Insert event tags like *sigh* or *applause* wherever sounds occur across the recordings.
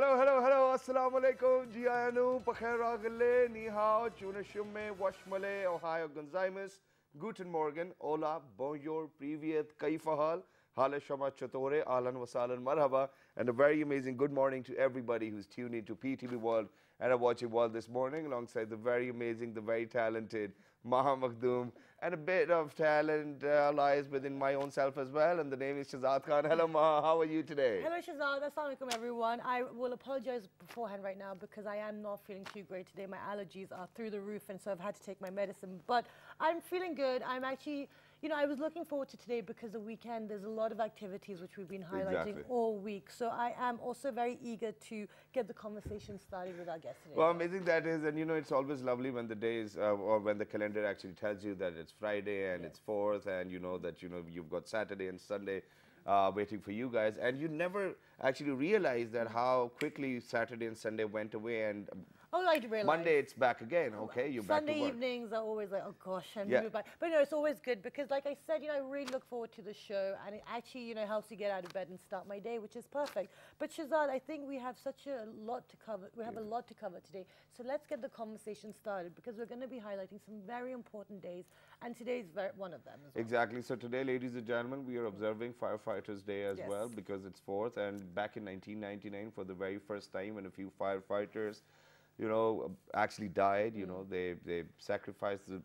Hello, hello, hello. Alaikum. Jianu, Pakhair Agale, Ni Hao, Chunashume, Washmale, Ohio Gonzaimus, Guten Morgen, Hola, Bonjour, Privyet, Kaifahal, Hale Shama Chatore, Alan Wasalan Marhaba, and a very amazing good morning to everybody who's tuned into PTV World and are watching World this morning alongside the very amazing, the very talented Maha Makhdoom and a bit of talent uh, lies within my own self as well. And the name is Shazad Khan. Hello, Maha. How are you today? Hello Shazad, Assalamu alaikum everyone. I will apologize beforehand right now because I am not feeling too great today. My allergies are through the roof and so I've had to take my medicine. But I'm feeling good. I'm actually, you know, I was looking forward to today because the weekend there's a lot of activities which we've been highlighting Exactly. all week. So I am also very eager to get the conversation started with our guest today. Well, amazing that is, and you know, it's always lovely when the days uh, or when the calendar actually tells you that it's Friday and it's fourth, and you know that you know you've got Saturday and Sunday uh, waiting for you guys, and you never actually realize that how quickly Saturday and Sunday went away, and oh, I realize. Monday it's back again. Oh, okay, you're back Sunday to work. evenings are always like, oh gosh, and Yeah. yeah. back. But no, it's always good because, like I said, you know, I really look forward to the show, and it actually, you know, helps you get out of bed and start my day, which is perfect. But Shazad, I think we have such a lot to cover. We have a lot to cover today, so let's get the conversation started because we're going to be highlighting some very important days, and today is one of them as well. Exactly. So today, ladies and gentlemen, we are observing Firefighters Day as well because it's fourth. And back in 1999, for the very first time, when a few firefighters, you know, actually died, you know, mm. they they sacrificed the,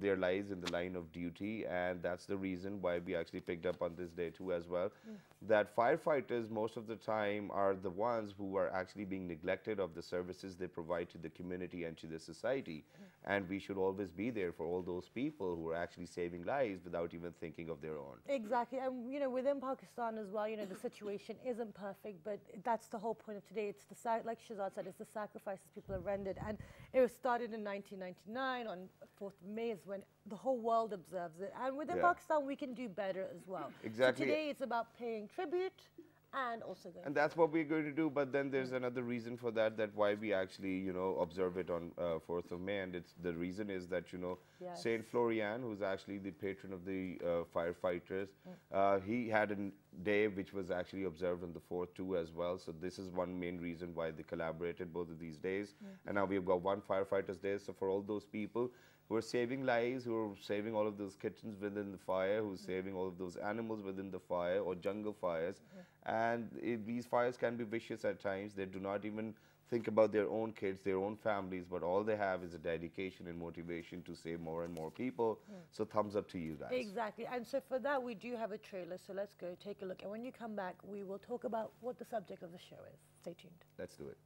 their lives in the line of duty, and that's the reason why we actually picked up on this day too as well. Mm. That firefighters most of the time are the ones who are actually being neglected of the services they provide to the community and to the society, mm-hmm. and we should always be there for all those people who are actually saving lives without even thinking of their own. Exactly, and you know, within Pakistan as well, you know, the situation *laughs* isn't perfect, but that's the whole point of today. It's the like Shazad said, it's the sacrifices people have rendered, and it was started in 1999 on 4th of May is when the whole world observes it, and within Yeah. Pakistan we can do better as well. Exactly. So today it's about paying tribute and also going. And that's what we're going to do. But then there's another reason for that. That why we actually, you know, observe it on uh, Fourth of May, and it's the reason is that you know Yes. Saint Florian, who's actually the patron of the uh, firefighters, uh, he had a day which was actually observed on the fourth too as well. So this is one main reason why they collaborated both of these days. And now we've got one firefighters day. So for all those people who are saving lives, who are saving all of those kittens within the fire, who's mm-hmm. saving all of those animals within the fire or jungle fires. Mm-hmm. And it, these fires can be vicious at times. They do not even think about their own kids, their own families, but all they have is a dedication and motivation to save more and more people. Mm. So thumbs up to you guys. Exactly, and so for that we do have a trailer. So let's go take a look, and when you come back, we will talk about what the subject of the show is. Stay tuned. Let's do it.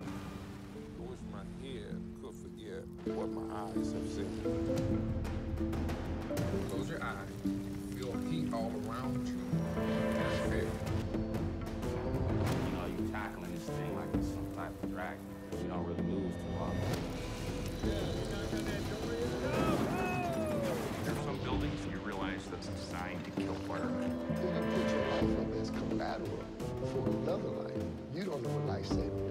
I wish my head could what my eyes have seen. Close your eyes. Feel heat all around you. Just feel. you know, you tackling this thing like it's some type of dragon. You don't really lose too often. There's some buildings you realize that's designed to kill firemen. Then you put your life up as collateral for another life. You don't know what life saving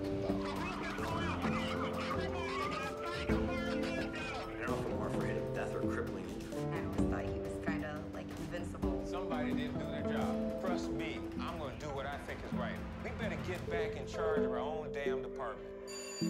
charge of our own damn department. We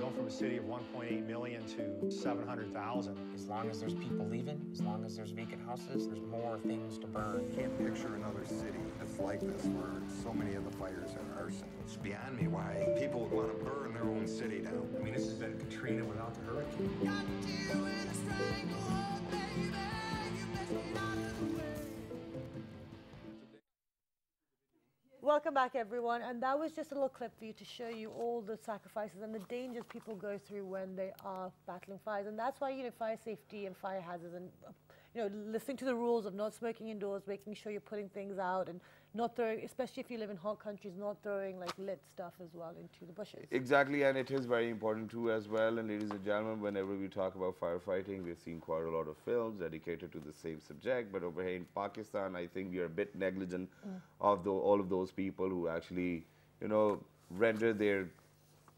go from a city of 1.8 million to 700,000. As long as there's people leaving, as long as there's vacant houses, there's more things to burn. I can't picture another city that's like this where so many of the fires are arson. It's beyond me why people would want to burn their own city down. I mean, this has been Katrina without the hurricane. Welcome back, everyone. And that was just a little clip for you to show you all the sacrifices and the dangers people go through when they are battling fires. And that's why, you know, fire safety and fire hazards and, you know, listening to the rules of not smoking indoors, making sure you're putting things out and not throwing, especially if you live in hot countries, not throwing like lit stuff as well into the bushes. Exactly, and it is very important too as well. And ladies and gentlemen, whenever we talk about firefighting, we've seen quite a lot of films dedicated to the same subject. But over here in Pakistan, I think we are a bit negligent mm. of the, all of those people who actually, you know, render their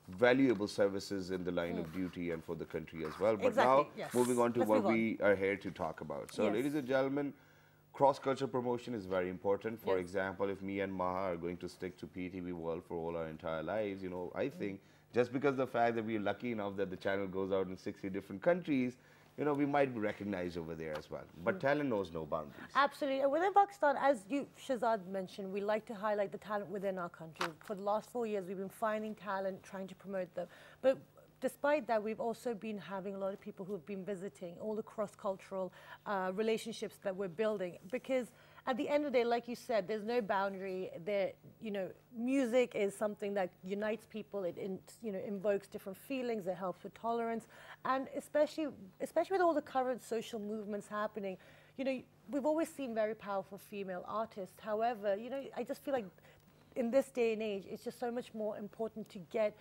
valuable services in the line of mm. duty and for the country as well. But Exactly, now, yes. moving on to Let's what on. we are here to talk about. So, Yes. ladies and gentlemen, cross-cultural promotion is very important. For Yes. example, if me and Maha are going to stick to PTV World for all our entire lives, you know, I Mm. think just because the fact that we're lucky enough that the channel goes out in 60 different countries, you know, we might be recognized over there as well. But Mm. talent knows no boundaries. Absolutely. And within Pakistan, as you, Shazad mentioned, we like to highlight the talent within our country. For the last four years, we've been finding talent, trying to promote them. But despite that, we've also been having a lot of people who have been visiting, all the cross-cultural uh, relationships that we're building. Because at the end of the day, like you said, there's no boundary. There, you know, music is something that unites people. It, in, you know, invokes different feelings. It helps with tolerance, and especially, especially with all the current social movements happening, you know, we've always seen very powerful female artists. However, you know, I just feel like in this day and age, it's just so much more important to get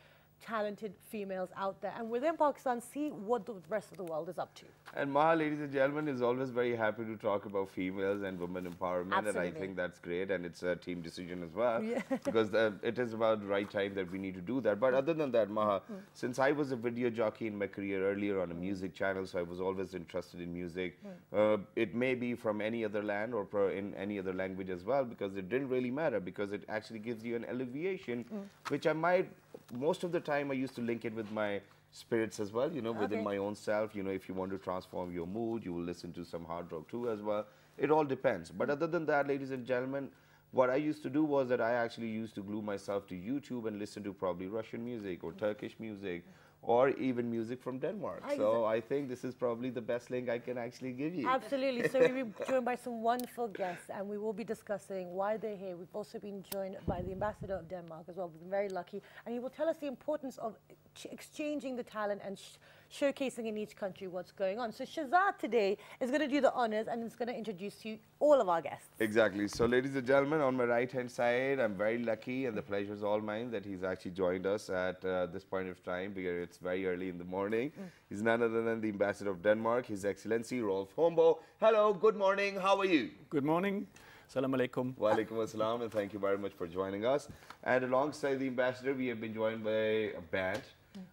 talented females out there and within Pakistan see what the rest of the world is up to. And Maha, ladies and gentlemen, is always very happy to talk about females and women empowerment. And I think that's great. And it's a team decision as well. Yeah. *laughs* because uh, it is about the right time that we need to do that. But other than that, Maha, Hmm. since I was a video jockey in my career earlier on a music channel, so I was always interested in music. Hmm. Uh, it may be from any other land or in any other language as well, because it didn't really matter, because it actually gives you an alleviation, Hmm. which I might, most of the time, I used to link it with my spirits as well, you know, within Okay. my own self. You know, if you want to transform your mood, you will listen to some hard rock too as well. It all depends. But other than that, ladies and gentlemen, what I used to do was that I actually used to glue myself to YouTube and listen to probably Russian music or Turkish music or even music from Denmark. Ah, so I think this is probably the best link I can actually give you. Absolutely. So we'll be *laughs* joined by some wonderful guests, and we will be discussing why they're here. We've also been joined by the ambassador of Denmark as well. We've been very lucky, and he will tell us the importance of ch- exchanging the talent and sh- showcasing in each country what's going on. So Shazad today is going to do the honors and is going to introduce you all of our guests. Exactly. So, ladies and gentlemen, on my right hand side, I'm very lucky and the pleasure is all mine that he's actually joined us at uh, this point of time because it's very early in the morning. He's none other than the ambassador of Denmark, His Excellency Rolf Holmboe. Hello, good morning. How are you? Good morning. Salam alaikum. *laughs* Wa alaikum assalam, and thank you very much for joining us. And alongside the ambassador, we have been joined by a band.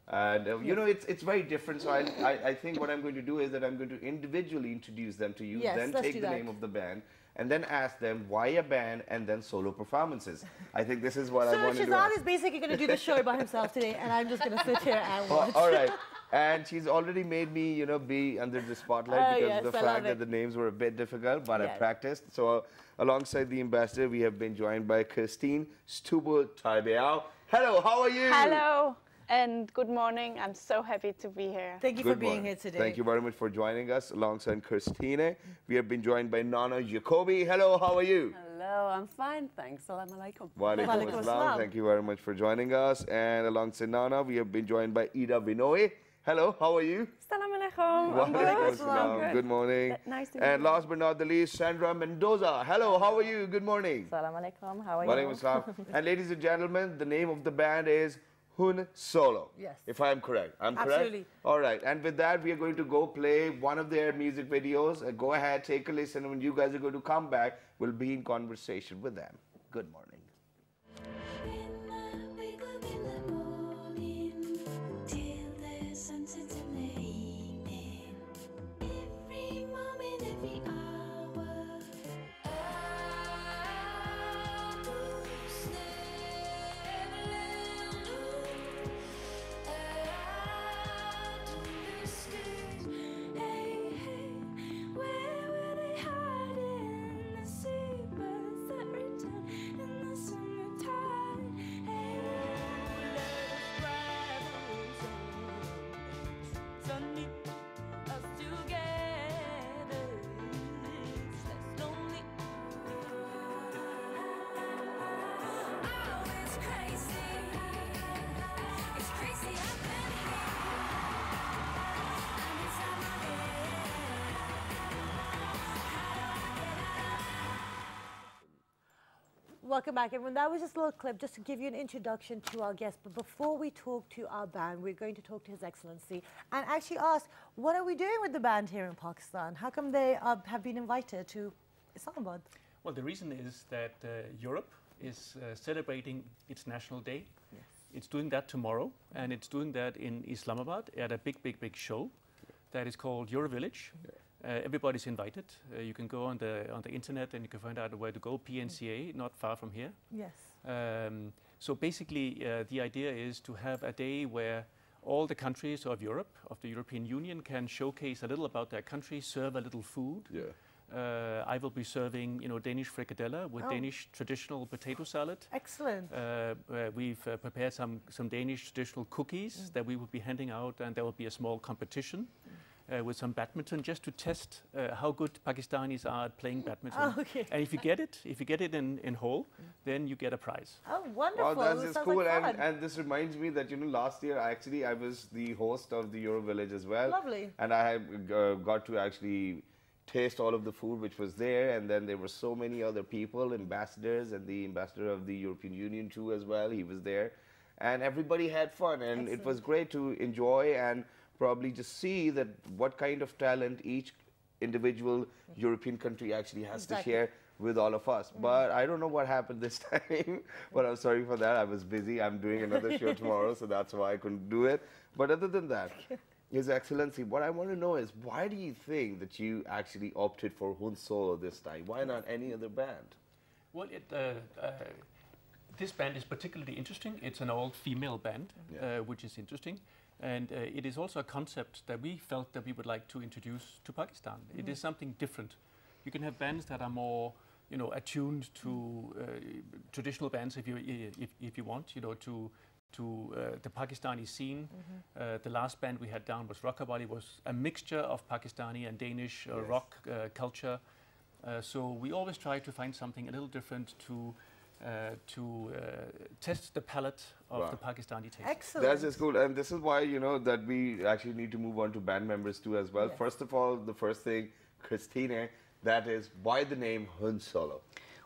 And uh, you know, it's it's very different. So I, I I think what I'm going to do is that I'm going to individually introduce them to you, Yes, then take the that. name of the band, and then ask them why a band, and then solo performances. I think this is what I So wanted to Shazad ask. is basically going to do the show by himself today, and I'm just going to sit here and *laughs* Oh, watch. all right. And she's already made me, you know, be under the spotlight Oh, because yes, of the I fact that the names were a bit difficult, but I practiced. So, alongside the ambassador, we have been joined by Christine Stubbe Teglbjærg. Hello, how are you? Hello and good morning. I'm so happy to be here. Thank you Good for being morning. here today. Thank you very much for joining us alongside Christine. We have been joined by Nana Jacobi. Hello, how are you? Hello, I'm fine, thanks. Salam alaikum. Wa alaikum Walaikum assalam. assalam. Thank you very much for joining us. And alongside Nana, we have been joined by Ida Wenøe. Hello, how are you? Salam alaikum. Wa I'm alaikum good. Good. Good morning. Uh, nice to meet And you. last but not the least, Sandra Mendoza. Hello, how are you? Good morning. Salam alaikum. How are Wa you? alaikum assalam. *laughs* And ladies and gentlemen, the name of the band is Hun Solo. Yes. If I'm correct. I'm correct? Absolutely. All right. And with that, we are going to go play one of their music videos. Uh, go ahead, take a listen. And when you guys are going to come back, we'll be in conversation with them. Good morning. Welcome back, everyone. That was just a little clip just to give you an introduction to our guest. But before we talk to our band, we're going to talk to His Excellency and actually ask, what are we doing with the band here in Pakistan? How come they uh, have been invited to Islamabad? Well, the reason is that uh, Europe is uh, celebrating its national day. It's doing that tomorrow, and it's doing that in Islamabad at a big, big, big show that is called Eurovillage. Uh, everybody's invited. Uh, you can go on the on the internet and you can find out where to go. PNCA, not far from here. Yes. Um, so basically, uh, the idea is to have a day where all the countries of Europe, of the European Union, can showcase a little about their country, serve a little food. Yeah. Uh, I will be serving, you know, Danish frikadelle with Oh. Danish traditional potato salad. Excellent. Uh, uh, we've uh, prepared some, some Danish traditional cookies that we will be handing out, and there will be a small competition uh, with some badminton just to test uh, how good Pakistanis are at playing badminton. Oh, *laughs* okay. And if you get it, if you get it in, in whole, then you get a prize. Oh, wonderful. Wow, that's This just cool. like and, and this reminds me that, you know, last year, I actually, I was the host of the Euro Village as well. Lovely. And I had, uh, got to actually taste all of the food which was there. And then there were so many other people, ambassadors, and the ambassador of the European Union too as well. He was there. And everybody had fun. And it was great to enjoy and probably just see that what kind of talent each individual European country actually has Exactly. to share with all of us. But I don't know what happened this *laughs* time. but I'm sorry for that. I was busy. I'm doing another show *laughs* tomorrow, so that's why I couldn't do it. But other than that, *laughs* His Excellency, what I want to know is why do you think that you actually opted for Hun Solo this time? Why not any other band? Well, it, uh, uh, this band is particularly interesting. It's an all-female band, uh, which is interesting. And uh, it is also a concept that we felt that we would like to introduce to Pakistan. It is something different. You can have bands that are more, you know, attuned to uh, traditional bands, if you if, if you want, you know, to to uh, the Pakistani scene. Uh, the last band we had down was Rockawali, was a mixture of Pakistani and Danish uh, Yes. rock uh, culture. Uh, so we always try to find something a little different to uh, to uh, test the palate of Wow. the Pakistani taste. Excellent. That's just cool. And this is why, you know, that we actually need to move on to band members too as well. Yes. First of all, the first thing, Christine, that is why the name Hun Solo?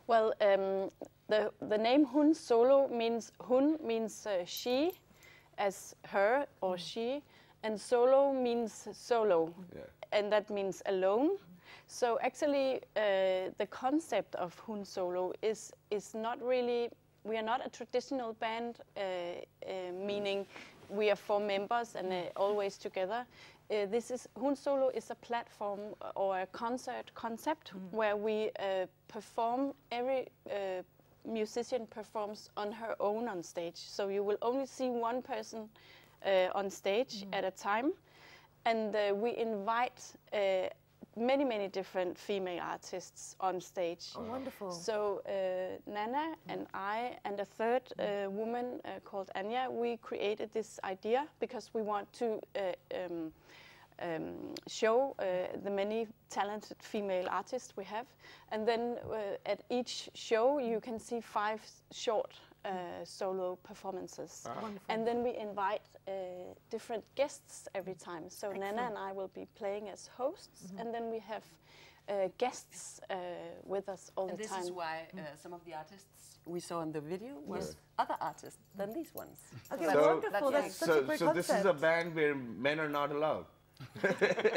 Well, um, the the name Hun Solo means Hun means uh, she, as her or she, and Solo means solo, Yeah. and that means alone. So actually, uh, the concept of Hun Solo is is not really. We are not a traditional band, uh, uh, meaning we are four members and uh, always together. Uh, this is Hun Solo is a platform or a concert concept where we uh, perform every uh, musician performs on her own on stage. So you will only see one person uh, on stage at a time, and uh, we invite uh, many many different female artists on stage. Oh, wonderful. So uh, Nana and I and a third uh, woman uh, called Anya, we created this idea because we want to uh, um, um, show uh, the many talented female artists we have, and then uh, at each show you can see five short. Uh, solo performances, Wonderful. and then we invite uh, different guests every time. So Nana and I will be playing as hosts, and then we have uh, guests uh, with us all And the this time. is why uh, some of the artists we saw in the video was other artists than these ones. Okay, So So- wonderful. That's such a So, great so this is a band where men are not allowed. *laughs*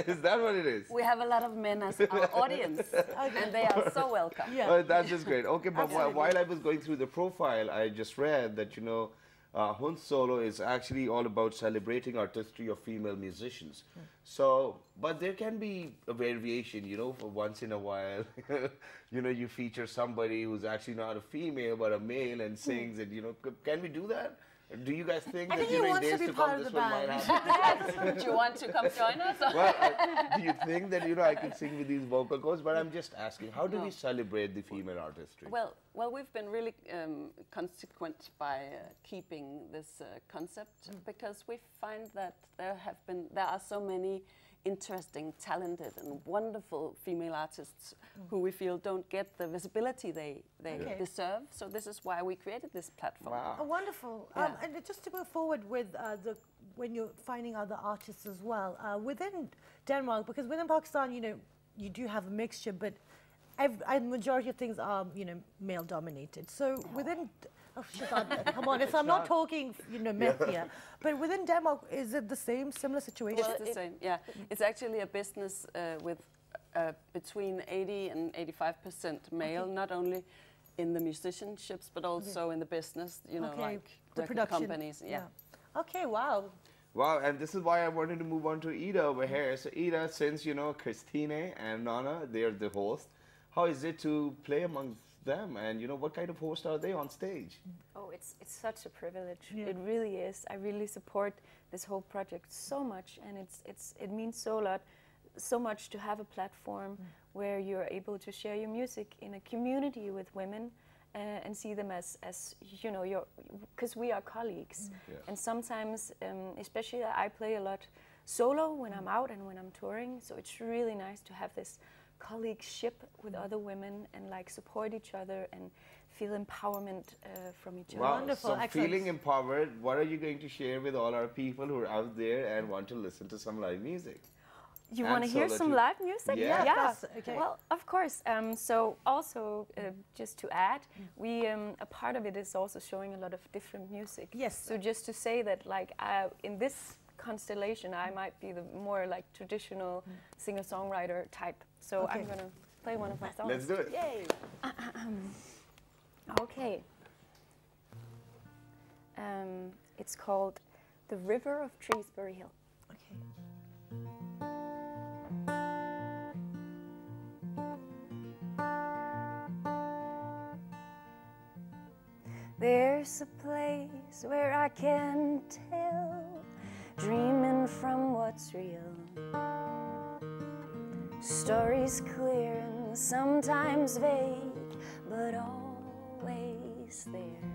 is that what it is? we have a lot of men as our *laughs* audience, and they are so welcome. Yeah. Oh, that's just great. Okay, but Absolutely. while I was going through the profile, I just read that, you know, uh, Hun Solo is actually all about celebrating artistry of female musicians. So, but there can be a variation, you know, for once in a while, *laughs* you know, you feature somebody who's actually not a female but a male and sings, and you know, can we do that? Do you guys think I that think you he know, in wants to days be to part come of this the one might band. happen? *laughs* Do you want to come join us? well, uh, do you think that you know I can sing with these vocal cords? But I'm just asking, how do No. we celebrate the female artistry? Well, well, we've been really um, consequent by uh, keeping this uh, concept because we find that there have been there are so many interesting, talented, and wonderful female artists who we feel don't get the visibility they they Okay. deserve. So this is why we created this platform. Oh, wonderful. Yeah. Um, and just to move forward with uh, the when you're finding other artists as well uh, within Denmark, because within Pakistan, you know, you do have a mixture, but ev- a majority of things are, you know, male dominated. So within, oh, Shazad, *laughs* come on, if I'm not talking, you know, myth here, but within Denmark, is it the same, similar situation? It's the same. Yeah, it's actually a business uh, with uh, between 80 and 85 percent male, Okay. not only in the musicianships but also in the business. You know, Okay. like the record production companies. Yeah. Okay, wow. Wow, and this is why I wanted to move on to Ida over here. So Ida, since you know Christine and Nana, they're the host. How is it to play amongst them? And you know, what kind of host are they on stage? Oh, it's it's such a privilege. Yeah. It really is. I really support this whole project so much, and it's it's it means so a lot, so much to have a platform where you're able to share your music in a community with women. Uh, and see them as, as you know, your because we are colleagues, Yes. and sometimes, um, especially I play a lot solo when I'm out and when I'm touring. So it's really nice to have this colleagueship with other women and like support each other and feel empowerment uh, from each Wow, Wonderful. so feeling empowered, what are you going to share with all our people who are out there and want to listen to some live music? You want to hear some live music? Yeah. Yeah, that's- okay. Well, of course. Um, so also, uh, just to add, we um, a part of it is also showing a lot of different music. Yes. So just to say that, like, uh, in this constellation, I might be the more like traditional singer-songwriter type. So Okay. I'm gonna play one of my songs. Let's do it. Yay! *clears throat* okay. Um, it's called "The River of Treesbury Hill." Okay. There's a place where I can tell, dreaming from what's real. Stories clear and sometimes vague, but always there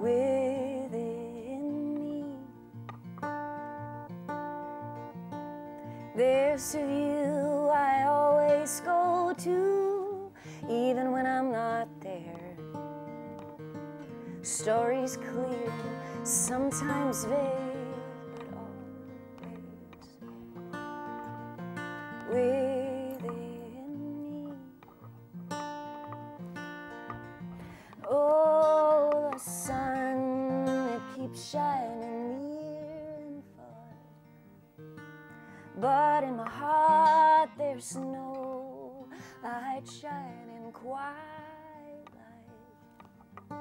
within me. There's a view I always go to, even when I'm not there. Stories clear, sometimes vague, light shining quite like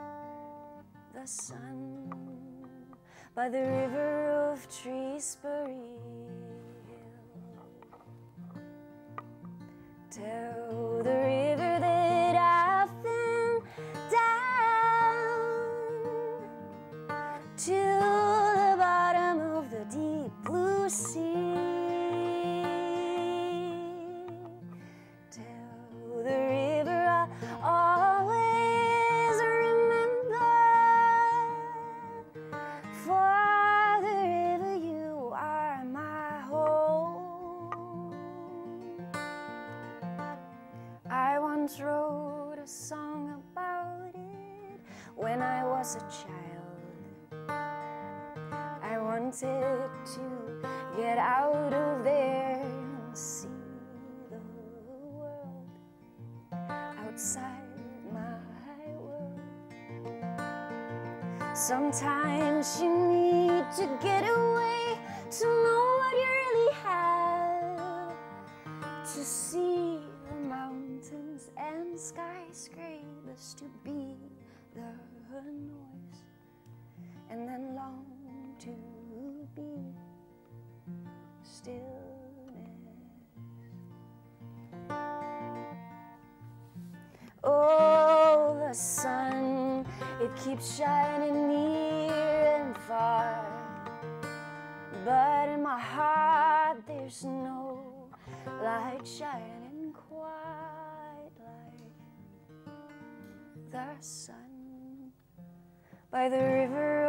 the sun by the river of Treesbury Hill. Tell the keeps shining near and far. But in my heart, there's no light shining quite like the sun by the river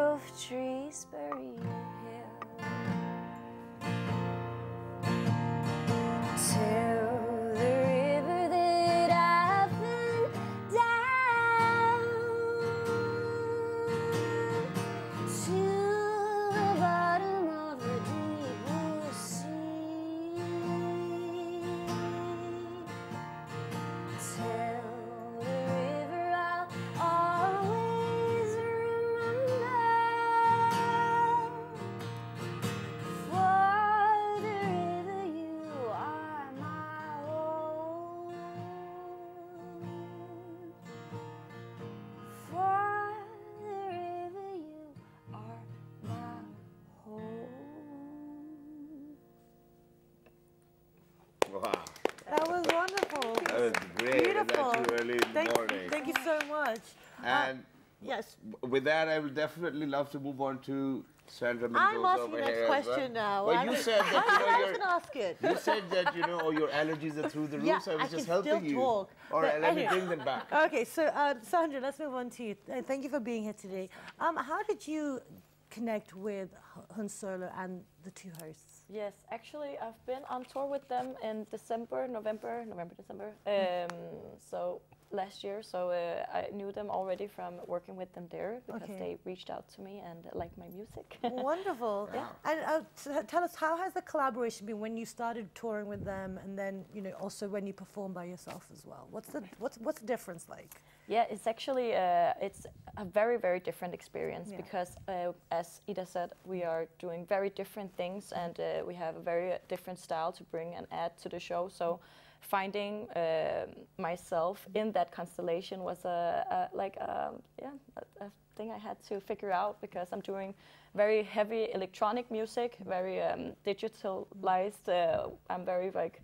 early in the thank, morning. Thank you so much. Uh, And yes. with that, I would definitely love to move on to Sandra I'm Mendoza asking over the next here. question well. now. I'm you said that *laughs* you I know was going to ask it. you said that you know oh, your allergies are through the roof. Yeah, so I was I just can still helping you. talk. All right, But let me bring them back. *laughs* Okay, so uh, Sandra, let's move on to you. Uh, thank you for being here today. Um, how did you connect with Hun Solo and the two hosts? Yes, actually, I've been on tour with them in December, November, November, December. Um, so last year, so uh, I knew them already from working with them there because Okay. they reached out to me and liked my music. *laughs* Wonderful. Yeah. And uh, t- tell us, how has the collaboration been when you started touring with them, and then you know also when you perform by yourself as well? What's the what's what's the difference like? Yeah, it's actually uh, it's a very very different experience Yeah. because uh, as Ida said, we are doing very different things and uh, we have a very uh, different style to bring and add to the show. So finding um myself in that constellation was a, a like um, yeah a, a thing I had to figure out because I'm doing very heavy electronic music, very um, digitalized. Uh, I'm very like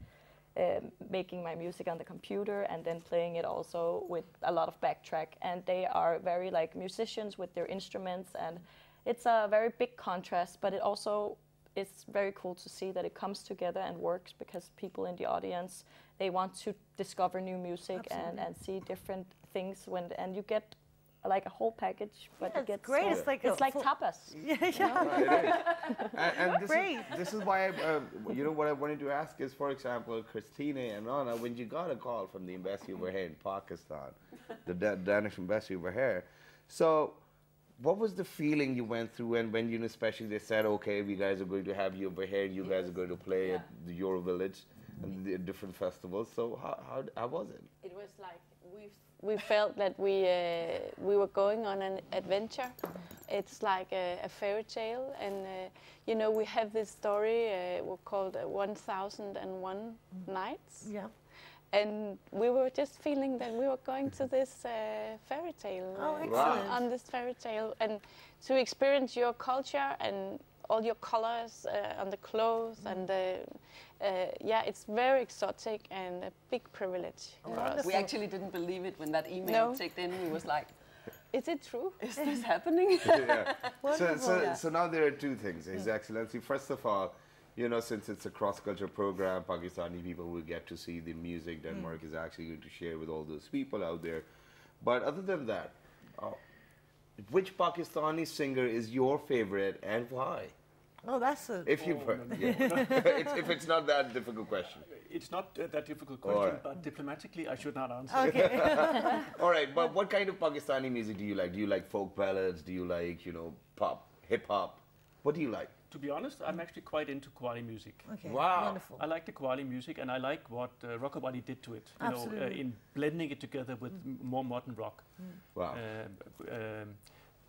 um, making my music on the computer and then playing it also with a lot of backtrack. And they are very like musicians with their instruments, and it's a very big contrast. But it also is very cool to see that it comes together and works because people in the audience they want to discover new music and, and see different things when and you get like a whole package, but Yeah, you it's get great. small- It's like it's like full- tapas. Yeah, *laughs* you know? Right, it is. *laughs* and, and this, Great. is, this is why, I, uh, you know, what I wanted to ask is, for example, Christina and Anna, when you got a call from the embassy over here in Pakistan, the Da- Danish embassy over here, so what was the feeling you went through and when, you know, especially they said, okay, we guys are going to have you over here, you guys are going to play at the Euro Village and the different festivals. So how, how, how was it? It was like we we felt that we uh, we were going on an adventure. It's like a, a fairy tale, and uh, you know we have this story uh, called uh, 1001 Nights. Yeah. And we were just feeling that we were going to this uh, fairy tale, Oh, uh, excellent. on this fairy tale, and to experience your culture and all your colors uh, on the clothes and the, uh, yeah, it's very exotic and a big privilege for. We actually didn't believe it when that email No. ticked in. We was like, *laughs* Is it true? Is this happening? *laughs* yeah. *laughs* So, so, Yeah. so now there are two things, His Excellency. First of all, you know, since it's a cross-cultural program, Pakistani people will get to see the music Denmark is actually going to share with all those people out there. But other than that, uh, which Pakistani singer is your favorite and why? Oh, that's a. If you've heard, yeah. *laughs* *laughs* it's, if it's not that difficult question. It's not uh, that difficult question, right. but diplomatically, I should not answer. Okay. *laughs* All right, but what kind of Pakistani music do you like? Do you like folk ballads? Do you like, you know, pop, hip hop? What do you like? To be honest, I'm actually quite into Qawwali music. Okay, Wow. wonderful. I like the Qawwali music, and I like what uh, Rockawali did to it. You know, uh, in blending it together with m- more modern rock. Wow. Um, um,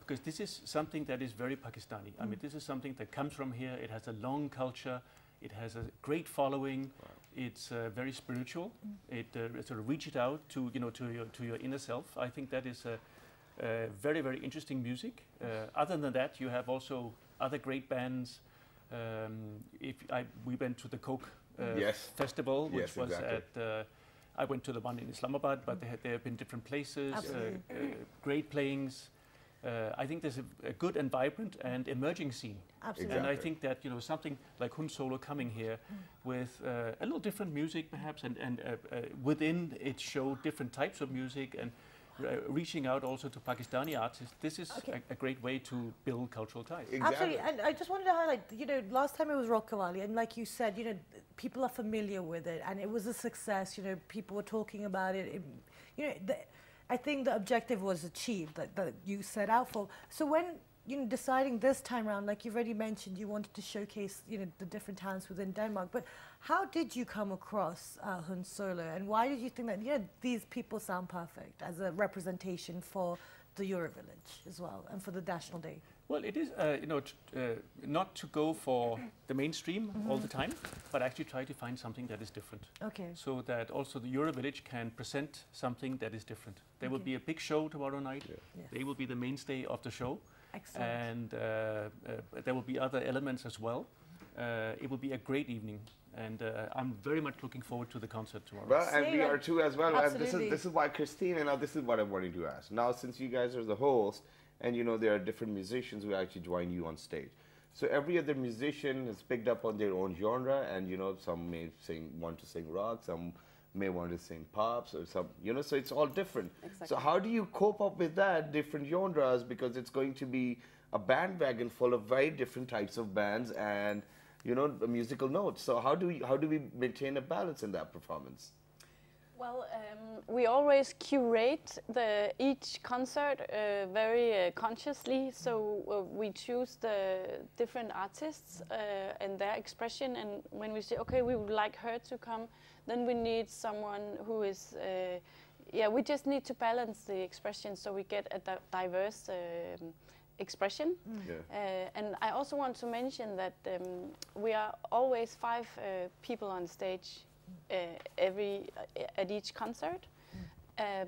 because this is something that is very Pakistani. I mean, this is something that comes from here. It has a long culture. It has a great following. It's uh, very spiritual. It uh, sort of reaches out to you know to your to your inner self. I think that is a, a very very interesting music. Uh, other than that, you have also other great bands. Um, if I, we went to the Coke uh, Yes. festival, which Yes, was exactly. at uh, I went to the one in Islamabad, but they had, there have been different places, uh, uh, great playings. Uh, I think there's a, a good and vibrant and emerging scene. Absolutely. And I think that you know something like Hun Solo coming here with uh, a little different music perhaps, and, and uh, uh, within its show different types of music and. Uh, reaching out also to Pakistani artists, this is Okay. a, a great way to build cultural ties. Absolutely, and I just wanted to highlight, you know, last time it was Rockawali, and like you said, you know, people are familiar with it, and it was a success. You know, people were talking about it. it you know, the, I think the objective was achieved that, that you set out for. So when you know deciding this time around, like you've already mentioned, you wanted to showcase you know the different talents within Denmark. But how did you come across uh, Hun Solo, and why did you think that you know these people sound perfect as a representation for the Eurovillage as well, and for the National Day? Well, it is, uh, you know, t- uh, not to go for the mainstream all the time, but actually try to find something that is different. Okay. So that also the Eurovillage can present something that is different. There will be a big show tomorrow night. Yes. They will be the mainstay of the show. Excellent. And uh, uh, there will be other elements as well. Uh, it will be a great evening, and uh, I'm very much looking forward to the concert tomorrow. Well, and we are too as well. And this is Absolutely. this is why Christine. Now, this is what I'm wanting to ask. Now, since you guys are the host, and you know there are different musicians who actually join you on stage. So every other musician has picked up on their own genre, and you know some may sing want to sing rock, some may want to sing pops, or some you know. So it's all different. exactly. So how do you cope up with that different genres? Because it's going to be a bandwagon full of very different types of bands and you know musical notes. So how do we how do we maintain a balance in that performance? Well, um, we always curate the each concert uh, very uh, consciously. So uh, we choose the different artists uh, and their expression. And when we say, okay, we would like her to come, then we need someone who is, uh, yeah, we just need to balance the expression so we get a di- diverse. Um, expression Yeah. uh, and I also want to mention that um, we are always five uh, people on stage uh, every uh, at each concert, uh,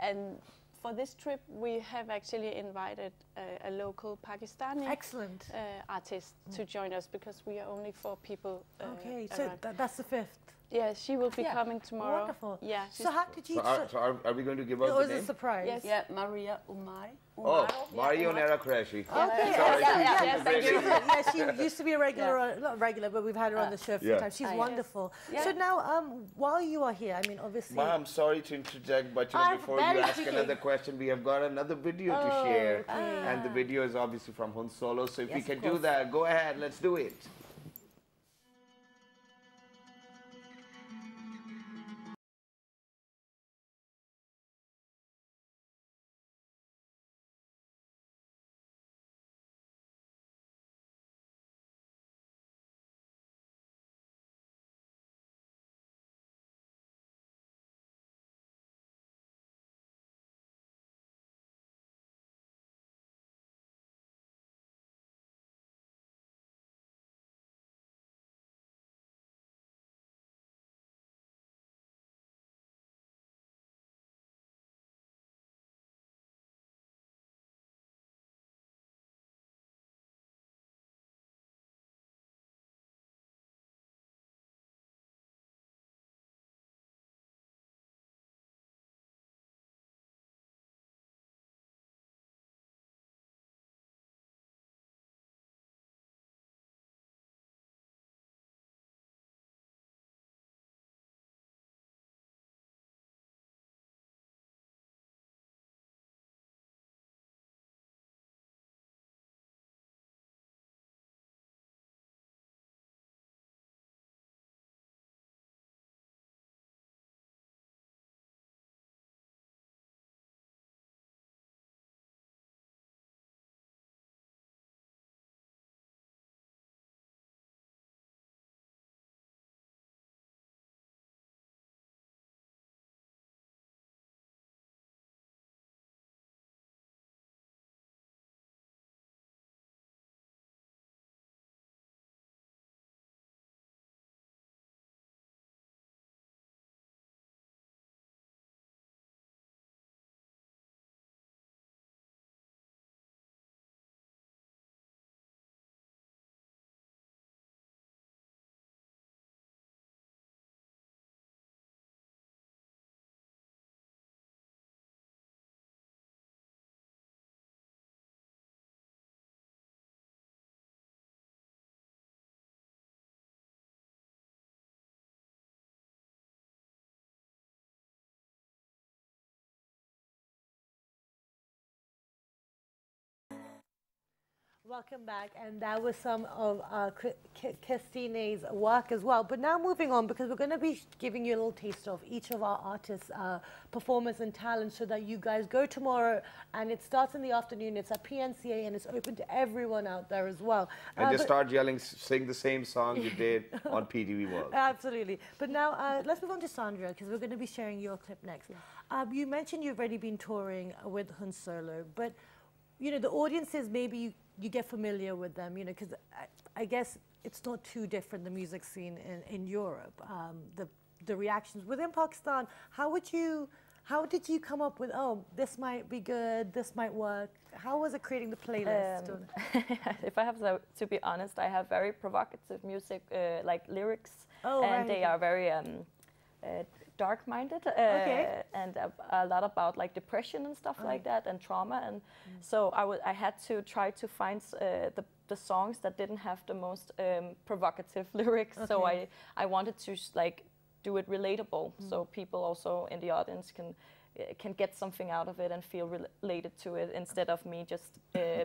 and for this trip we have actually invited uh, a local Pakistani Excellent. uh, artist to join us because we are only four people. Uh, Okay, so tha- that's the fifth. Yeah, she will be Yeah. coming tomorrow. Wonderful. Yeah. So how did you? So are, so are, are we going to give out Or the is it name? a surprise? Yes. Yeah, Maria Umar. Oh, Mario Nera Qureshi. Okay, Sorry, yeah, yeah, yeah, thank you. lady. yeah, she used to be a regular, on, not regular, but we've had her on the show a few Yeah. times. She's Ah, yes. wonderful. Yeah. So now, um, while you are here, I mean, obviously, Ma, I'm sorry to interject, but you know, Ah, before you ask quickly. another question, we have got another video to Oh, share. okay. And the video is obviously from Hun Solo. So if Yes, we can do that, go ahead, let's do it. Welcome back, and that was some of uh, Christine's work as well. But now moving on, because we're going to be giving you a little taste of each of our artists' uh, performance and talent, so that you guys go tomorrow, and it starts in the afternoon. It's at PNCA, and it's open to everyone out there as well. And Uh, just start yelling, sing the same song you *laughs* did on PTV World. Absolutely. But now uh, let's move on to Sandra because we're going to be sharing your clip next. Um, you mentioned you've already been touring with Hun Solo, but you know the audiences maybe you, you get familiar with them, you know, because I, I guess it's not too different the music scene in, in Europe. Um, the the reactions within Pakistan. How would you How did you come up with, oh, this might be good, this might work? How was it creating the playlist? Um, *laughs* if I have to, to be honest, I have very provocative music, uh, like lyrics, Oh, and right, they are very um, uh, dark-minded, uh, Okay. and a, a lot about like depression and stuff like that, and trauma. And so I I had to try to find uh, the the songs that didn't have the most um, provocative *laughs* lyrics. So I I wanted to like do it relatable, so people also in the audience can uh, can get something out of it and feel rel- related to it instead of me just uh,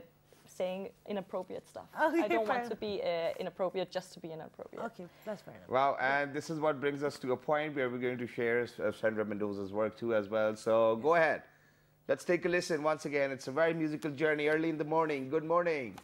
saying inappropriate stuff. *laughs* Okay, I don't fair want to be uh, inappropriate just to be inappropriate. Okay, that's fair enough. Wow, and this is what brings us to a point where we're going to share uh, Sandra Mendoza's work too as well. So go ahead. Let's take a listen once again. It's a very musical journey early in the morning. Good morning.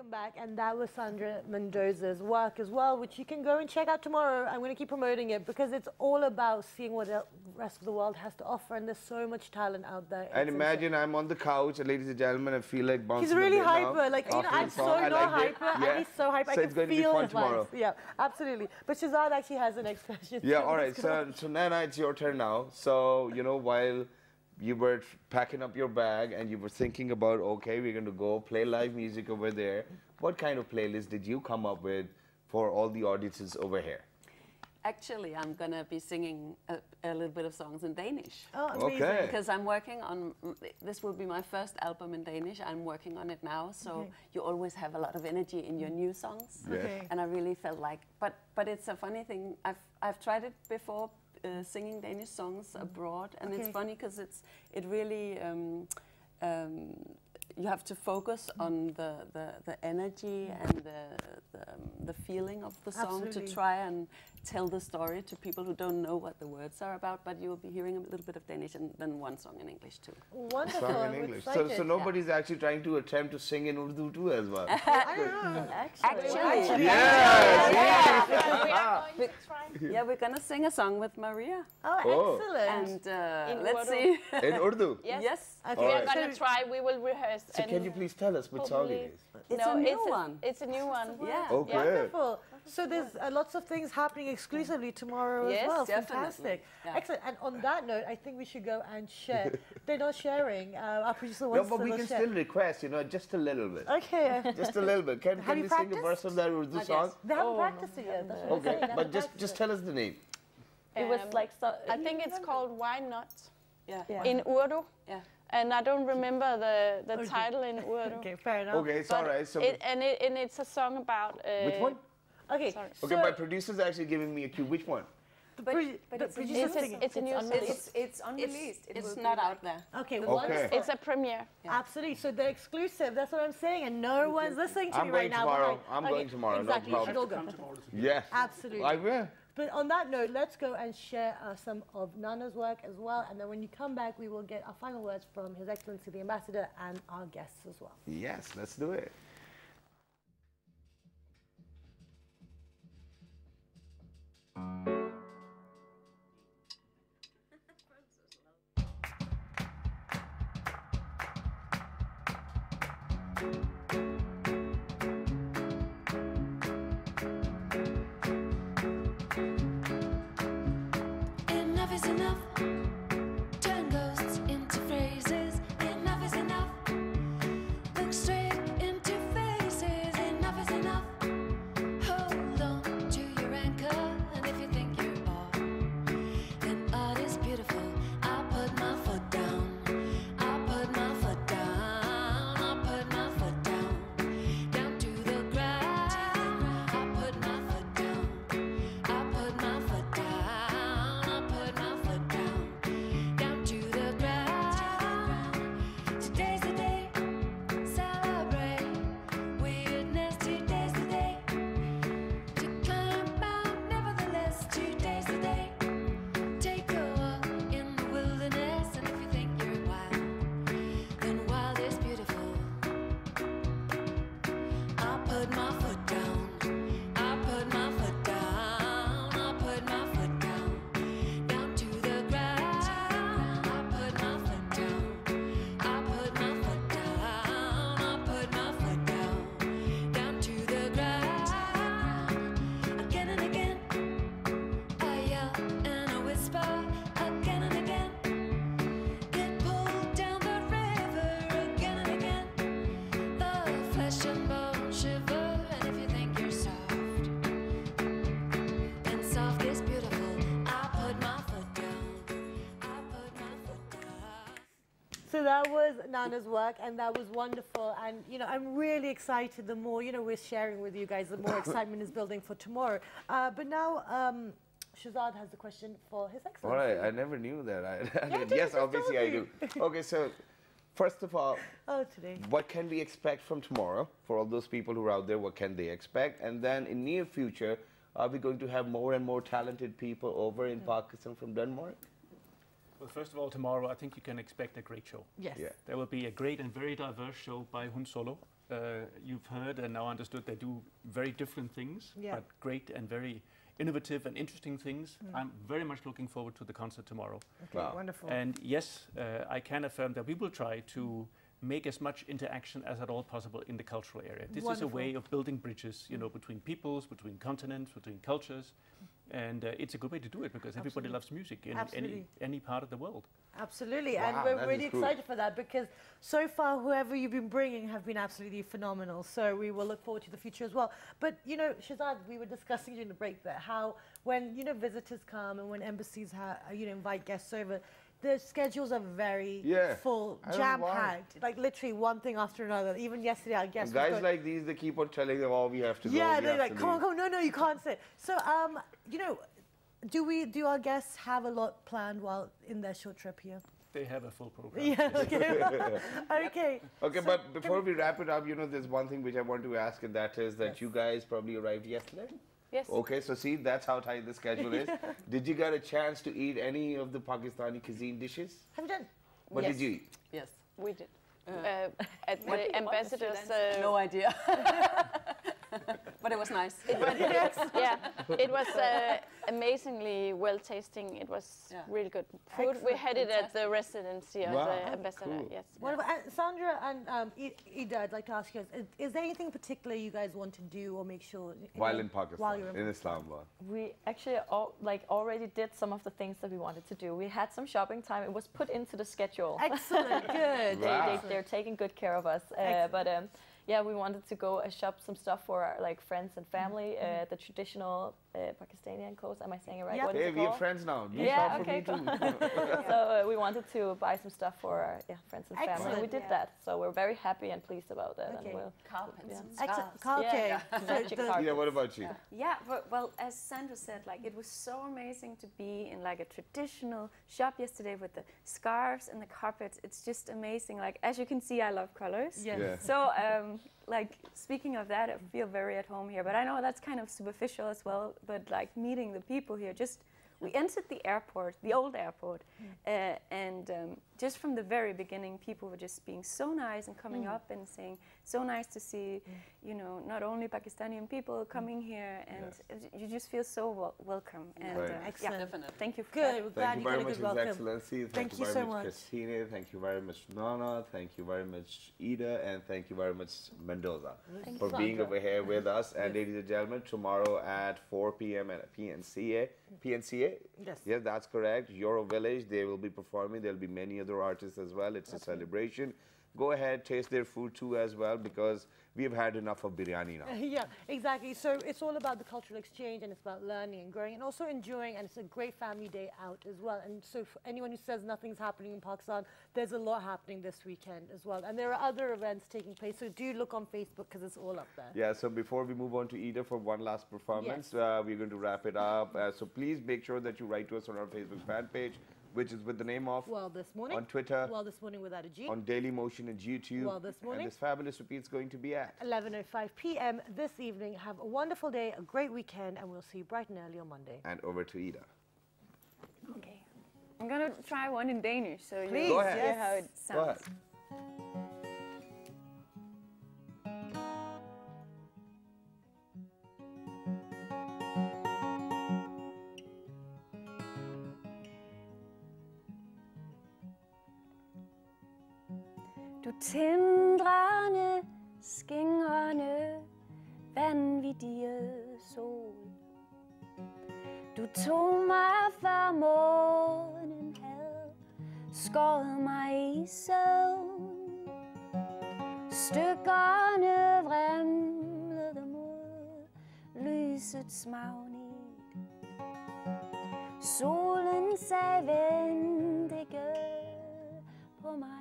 Welcome back, and that was Sandra Mendoza's work as well, which you can go and check out tomorrow. I'm going to keep promoting it because it's all about seeing what the rest of the world has to offer, and there's so much talent out there. And It's imagine I'm on the couch, and ladies and gentlemen, I feel like bouncing. He's really hyper. Like, you know, I'm so not like hyper, Yeah. and he's so hyper. So I it's can going to be feel fun his tomorrow. vibes. Yeah, absolutely. But Shazad actually has the *laughs* next question. Yeah, all right. So, so Nana, it's your turn now. So, you know, while you were packing up your bag and you were thinking about, okay, we're going to go play live music over there, what kind of playlist did you come up with for all the audiences over here? Actually, I'm going to be singing a, a little bit of songs in Danish. Oh, amazing. Okay. Because I'm working on, this will be my first album in Danish. I'm working on it now, so Okay. you always have a lot of energy in your new songs. Okay. And I really felt like, but but it's a funny thing. I've I've tried it before, uh, singing Danish songs abroad, and it's funny because it's it really. Um, um, you have to focus on the, the, the energy and the, the, um, the feeling of the song Absolutely. to try and tell the story to people who don't know what the words are about, but you'll be hearing a little bit of Danish and then one song in English too. Wonderful. Song I'm in English. So, so excited. nobody's actually trying to attempt to sing in Urdu too as well. *laughs* Actually, Yes, yeah. yes. We are going to try. Yeah, we're gonna sing a song with Maria. Oh, Oh. excellent. And uh, In let's Urdu. see. *laughs* In Urdu? Yes. Yes. Okay. We are Alright. gonna try. We will rehearse. So can you please tell us what song it is? It's no, a new it's one. A, it's a new one. Yeah. Oh, Yeah. great. Wonderful. So there's uh, lots of things happening exclusively tomorrow Yes, as well. definitely. Fantastic. Yeah. Excellent. And on that note, I think we should go and share. *laughs* They're not sharing. Uh, our producer wants No, but to we can share. still request, you know, just a little bit. Okay. *laughs* Just a little bit. Can, Have can you we sing a verse of that Urdu Not song? yet. They haven't practiced it yet. That's what Okay, but just practiced just tell us the name. It was Um, like so. I think it's called Why Not Yeah. Yeah. in Urdu. Yeah. And I don't remember the, the Okay. title in Urdu. *laughs* Okay, fair enough. Okay, it's But all right. So, it, and, it, and it's a song about. Uh, which one? Okay. Sorry. Okay, so my producer's actually giving me a cue. Which one? the But- but the it's a producer's It's, a, it's a new song. It's, it's unreleased. It It's will not out there. Okay, Okay. wonderful. It's a premiere. Absolutely. So they're exclusive. That's what I'm saying, and no one's listening to I'm me right now. tomorrow. behind. I'm Okay, going tomorrow, no Exactly. problem. You should all go. Yeah. Absolutely. I will. But on that note, let's go and share uh, some of Nana's work as well. And then when you come back, we will get our final words from His Excellency the Ambassador and our guests as well. Yes, let's do it. Enough flesh shiver, and if you think you're soft, then soft is beautiful. I put my foot down. I put my foot down. So that was Nana's work, and that was wonderful. And you know, I'm really excited. The more you know, we're sharing with you guys, the more *coughs* excitement is building for tomorrow. Uh, but now, um, Shazad has the question for His All Excellency. All right, I never knew that. I, *laughs* I Yeah, did. dude, yes, obviously I do. Okay, so first of all, Oh, today. what can we expect from tomorrow for all those people who are out there? What can they expect? And then in near future, are we going to have more and more talented people over in Pakistan from Denmark? Well, first of all, tomorrow I think you can expect a great show. Yes. Yeah. There will be a great and very diverse show by Hun Solo. Uh, you've heard and now understood they do very different things, Yeah. but great and very innovative and interesting things. Mm. I'm very much looking forward to the concert tomorrow. Okay, Wow. wonderful. And yes, uh, I can affirm that we will try to make as much interaction as at all possible in the cultural area. This is a way of building bridges, you know, between peoples, between continents, between cultures. And uh, it's a good way to do it because everybody Absolutely. loves music in any, Absolutely. any part of the world. Absolutely, Wow, and we're really cool. excited for that because so far, whoever you've been bringing have been absolutely phenomenal. So we will look forward to the future as well. But you know, Shazad, we were discussing during the break there how when you know visitors come and when embassies ha- you know invite guests over. The schedules are very Yeah, full, I don't know jam why. packed, like literally one thing after another. Even yesterday, our guests And guys going- like these, they keep on telling them, "Oh, we have to go." yeah, we they're like, to come on, come on, no, no, you can't sit. So, um, you know, do we, do our guests have a lot planned while in their short trip here? They have a full program. Yeah, *laughs* okay. *laughs* okay. Okay, So but before we wrap it up, you know, there's one thing which I want to ask, and that is that you guys probably arrived yesterday. Yes. Okay, so see, that's how tight the schedule is. *laughs* Did you get a chance to eat any of the Pakistani cuisine dishes? Have you done? What Yes. did you eat? Yes. We did. Uh, Uh, at the ambassador's. Sri Lanka? No idea. *laughs* *laughs* but it was nice. It was, *laughs* yeah, it was uh, amazingly well tasting. It was Yeah. really good food. we had it at the residency of Wow. the ambassador. Cool. Yes. What about, and Sandra and um, I- Ida, I'd like to ask you, is, is there anything particular you guys want to do or make sure? While in Pakistan, While you're in Islamabad. We actually all, like already did some of the things that we wanted to do. We had some shopping time. It was put into the schedule. Excellent, good. they, *laughs* Wow. they, are taking good care of us. Uh, but um, yeah, we wanted to go uh, shop some stuff for our like friends and family. Uh, the traditional uh, Pakistani clothes. Am I saying it right? Yep. What is Hey, we are friends now. Do yeah, shop for okay, me too. cool. *laughs* *laughs* so uh, we wanted to buy some stuff for our yeah, friends and family. We did Yeah. that. So we're very happy and pleased about that. Okay. And we'll, Carpets yeah. and Excellent. scarves. Okay. Yeah. So *laughs* Magic the- carpet. Yeah, what about you? Yeah, but, well, as Sandra said, like it was so amazing to be in like a traditional shop yesterday with the scarves and the carpets. It's just amazing. Like as you can see, I love colors. Yes. Yeah. So, um, like speaking of that, I feel very at home here. But I know that's kind of superficial as well. But like meeting the people here, just we entered the airport, the old airport, uh, and um, just from the very beginning, people were just being so nice and coming Mm. up and saying, "So nice to see, you know, not only Pakistani people coming here, and you just feel so wel- welcome." And Right. uh, Excellent. yeah, Definitely. thank you. For Good. that. We're Thank you you very much, His welcome. Excellency. Thank, Thank you you very so much, much. Christine. Thank you very much, Nana. Thank you very much, Ida. And thank you very much, Mendoza, Thank for you. being Sandra. over here with us. And ladies and gentlemen, tomorrow at 4 p.m. at PNCA. PNCA? Yes. Yes, that's correct. Euro Village. They will be performing. There'll be many other artists as well. It's a celebration. Go ahead, taste their food too as well because we've had enough of biryani now. *laughs* yeah, exactly. So it's all about the cultural exchange and it's about learning and growing and also enjoying. And it's a great family day out as well. And so for anyone who says nothing's happening in Pakistan, there's a lot happening this weekend as well. And there are other events taking place. So do look on Facebook because it's all up there. Yeah, so before we move on to Ida for one last performance, uh, we're going to wrap it up. Uh, so please make sure that you write to us on our Facebook fan page, which is with the name of World This Morning. on Twitter, World This Morning without a G. on Daily Motion and YouTube. World This Morning. And this fabulous repeat is going to be at. 11.05 p.m. this evening. Have a wonderful day, a great weekend, and we'll see you bright and early on Monday. And over to Ida. Okay. I'm gonna try one in Danish, so Please, you'll Go ahead. hear how it Go sounds. Tindrende, skingrende, vanvittige sol. Du tog mig før månen havde skåret mig i søvn. Stykkerne vrimlede mod lysets magnet. Solen sagde, vent ikke på mig,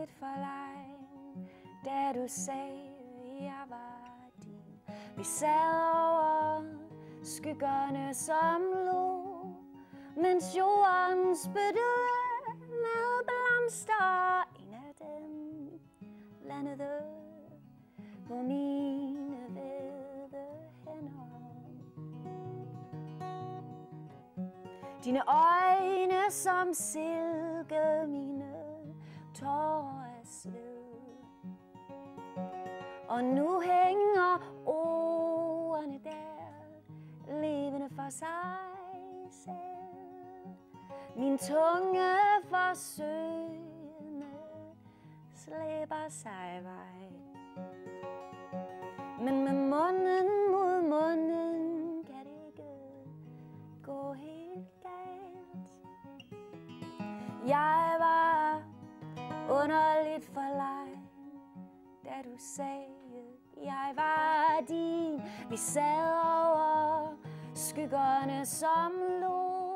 for forlegen, da du sagde, jeg var din. Vi sad over skyggerne, som lå, mens jorden spyttede med blomster. En af dem landede på mine hvide hænder. Dine øjne som silke, mine tårer af sved. Og nu hænger ordene der, levende for sig selv. Min tunge forsøgende slæber sig vej. Men med munden mod munden kan det ikke gå helt galt. Jeg var underligt forlegen, da du sagde, jeg var din. Vi sad over skyggerne som lå,